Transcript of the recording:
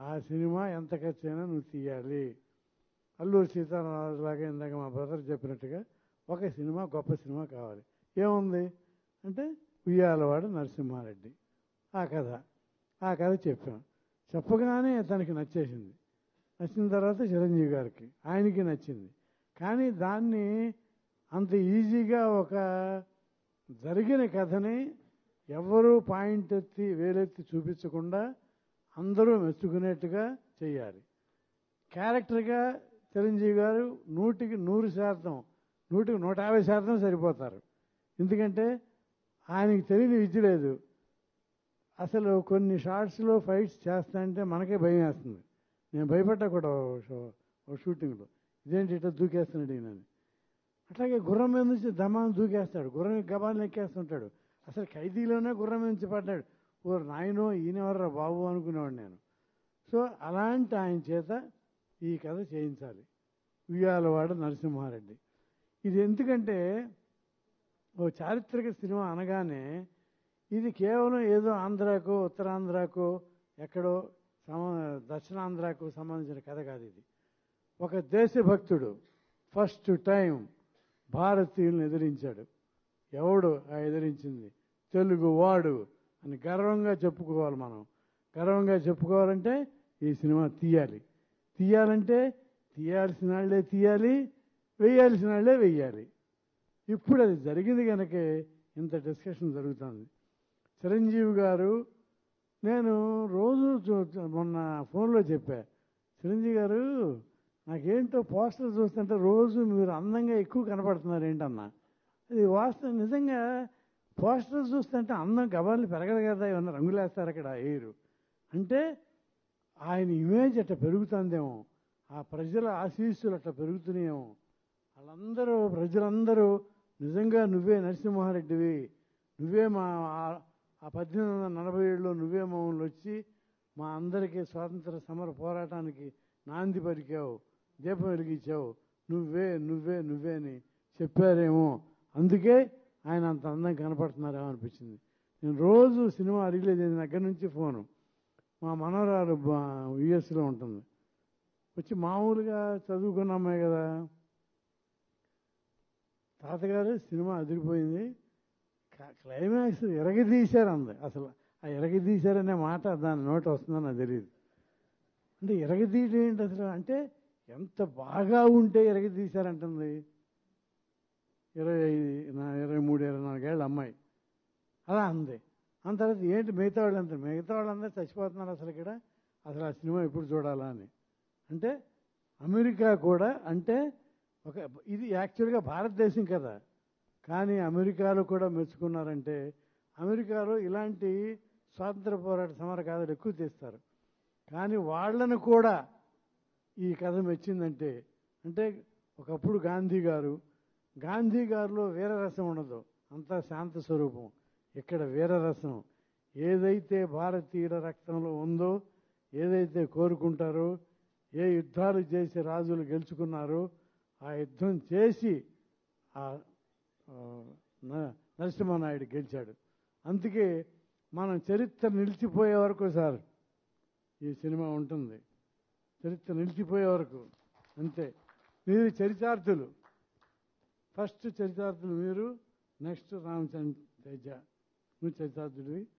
ఆ సినిమా ఎంత ఖర్చైనా నువ్వు తీయాలి. అల్లూరి సీతారామరాజు లాగా ఇందాక మా బ్రదర్ చెప్పినట్టుగా ఒక సినిమా గొప్ప సినిమా కావాలి. ఏముంది? అంటే ఉయ్యాలవాడు నరసింహారెడ్డి. ఆ కథ. ఆ కథ చెప్పాం చెప్పగానే తనకి నచ్చేసింది. నచ్చిన తర్వాత చిరంజీవి గారికి. ఆయనకి నచ్చింది. కానీ దాన్ని అంత ఈజీగా ఒక జరిగిన కథని ఎవరూ పాయింట్ ఎత్తి వేలెత్తి చూపించకుండా అందరూ మెచ్చుకునేట్టుగా చేయాలి క్యారెక్టర్గా చిరంజీవి గారు నూటికి నూరు శాతం నూటికి నూట యాభై శాతం సరిపోతారు. ఎందుకంటే ఆయనకి తెలియని విద్య లేదు. అసలు కొన్ని షార్ట్స్లో ఫైట్స్ చేస్తా అంటే మనకే భయం వేస్తుంది. నేను భయపడ్డా కూడా ఓ షూటింగ్లో. ఇదేంటి ఇట్లా దూకేస్తున్నాడు ఈయనని అట్లాగే గుర్రం మీద నుంచి దమాన్ని దూకేస్తాడు. గుర్రం గబాన్ని ఎక్కేస్తుంటాడు అసలు ఖైదీలోనే గుర్రం మీద నుంచి పడ్డాడు. ఓ నాయనో ఈయనెవర్రా బాబు అనుకునేవాడు నేను. సో అలాంటి ఆయన చేత ఈ కథ చేయించాలి. ఉయ్యాలవాడ నరసింహారెడ్డి. ఇది ఎందుకంటే ఓ చారిత్రక సినిమా అనగానే ఇది కేవలం ఏదో ఆంధ్రాకో ఉత్తరాంధ్రాకో ఎక్కడో సమ దక్షిణాంధ్రాకు సంబంధించిన కథ కాదు ఇది. ఒక దేశభక్తుడు ఫస్ట్ టైం భారతీయులను ఎదిరించాడు. ఎవడు ఆ ఎదిరించింది? తెలుగువాడు అని గర్వంగా చెప్పుకోవాలి మనం. గర్వంగా చెప్పుకోవాలంటే ఈ సినిమా తీయాలి. తీయాలంటే తీయాల్సిన వాళ్ళే తీయాలి వేయాల్సిన వాళ్ళే వేయాలి. ఇప్పుడు అది జరిగింది కనుకే ఇంత డిస్కషన్ జరుగుతుంది. చిరంజీవి గారు నేను రోజు మొన్న ఫోన్లో చెప్పా చిరంజీవి గారు నాకేంటో పోస్టర్ చూస్తుంటే రోజు మీరు అందంగా ఎక్కువ కనపడుతున్నారు ఏంటన్నా? అది వాస్తవం. నిజంగా పోస్టర్ చూస్తుంటే అందం గబాలు పెరగదు కదా ఏమన్నా రంగులేస్తారు అక్కడ ఎయిర్ అంటే ఆయన ఇమేజ్ అట్లా పెరుగుతుందేమో ఆ ప్రజల ఆశీస్సులు అట్లా పెరుగుతున్నాయేమో. వాళ్ళందరూ ప్రజలందరూ నిజంగా నువ్వే నరసింహారెడ్డివి నువ్వే మా ఆ- ఆ పద్దెనిమిది వందల నలభై ఏడులో నువ్వే మమ్మల్ని వచ్చి మా అందరికీ స్వాతంత్ర సమర పోరాటానికి నాంది పలికావు దీపం వెలిగించావు. నువ్వే నువ్వే నువ్వే అని చెప్పారేమో. అందుకే ఆయన అంత అందం కనపడుతున్నారేమో అనిపించింది. నేను రోజు సినిమా రిలీజ్ అయిన దగ్గర నుంచి ఫోను. మా మనవరాలు యుఎస్లో ఉంటుంది. వచ్చి మామూలుగా చదువుకున్న అమ్మాయి కదా. తాతగారు సినిమా అదిరిపోయింది. క్లైమాక్స్ ఎరగదీశారు అంది. అసలు ఆ ఎరగదీశారనే మాట దాని నోట వస్తుందని నాకు తెలియదు అంటే ఎరగదీయడం ఏంటి అసలు? అంటే ఎంత బాగా ఉంటే ఎరగదీశారంటుంది ఇరవై ఐదు నా- ఇరవై మూడు ఇరవై నాలుగేళ్ళ అమ్మాయి. అలా అంది. అంత తర్వాత ఏంటి మిగతా వాళ్ళంతా మిగతా వాళ్ళందరూ చచ్చిపోతున్నారు అసలు ఇక్కడ? అసలు ఆ సినిమా ఎప్పుడు చూడాలా అని. అంటే అమెరికా కూడా అంటే ఒక ఇది యాక్చువల్గా భారతదేశం కదా. కానీ అమెరికాలో కూడా మెచ్చుకున్నారంటే అమెరికాలో ఇలాంటి స్వాతంత్ర పోరాట సమర కథలు ఎక్కువ తీస్తారు. కానీ వాళ్ళను కూడా ఈ కథ మెచ్చిందంటే అంటే ఒకప్పుడు గాంధీ గారు గాంధీ గారిలో వీరరసం ఉండదు. అంతా శాంత స్వరూపం. ఇక్కడ వీరరసం. ఏదైతే భారతీయుల రక్తంలో ఉందో ఏదైతే కోరుకుంటారో ఏ యుద్ధాలు చేసి రాజులు గెలుచుకున్నారో ఆ యుద్ధం చేసి ఆ నరసింహనాయుడు గెలిచాడు. అందుకే మనం చరిత్ర నిలిచిపోయే వరకు సార్ ఈ సినిమా ఉంటుంది. చరిత్ర నిలిచిపోయే వరకు. అంతే. మీరు చరితార్థులు. ఫస్ట్ చరితార్థులు మీరు నెక్స్ట్ రామచంద్ర తేజ. నువ్వు చరితార్థుడివి.